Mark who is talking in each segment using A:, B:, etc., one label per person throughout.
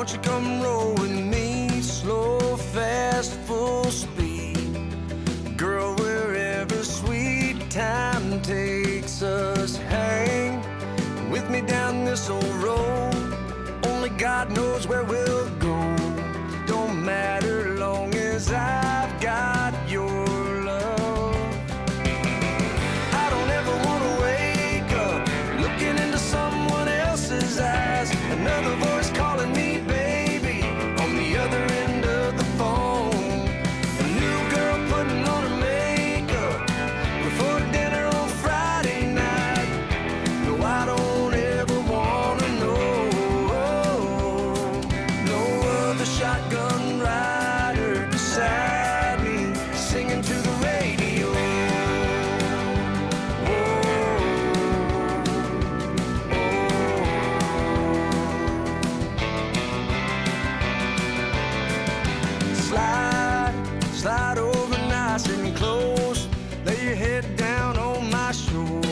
A: Won't you come roll with me? Slow, fast, full speed. Girl, wherever sweet time takes us, hang with me down this old road. Only God knows where we'll go. Don't matter long as I've got your love. I don't ever want to wake up looking into someone else's eyes. Another your head down on my shoulder.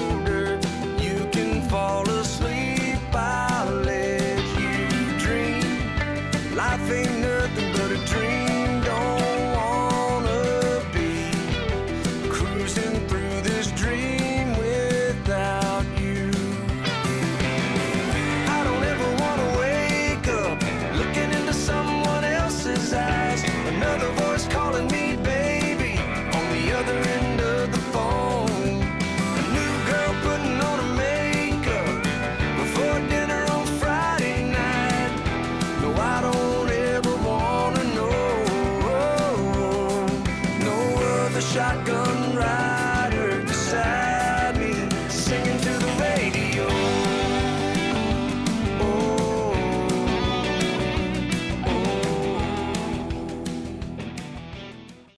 A: Ever wanna